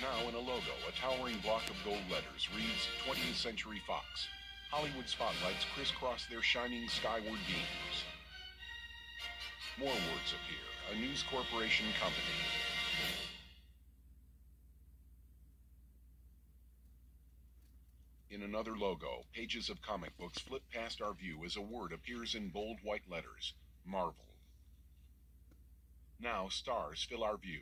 Now in a logo, a towering block of gold letters reads 20th Century Fox. Hollywood spotlights crisscross their shining skyward beams. More words appear. A News Corporation company. In another logo, pages of comic books flip past our view as a word appears in bold white letters Marvel. Now stars fill our view.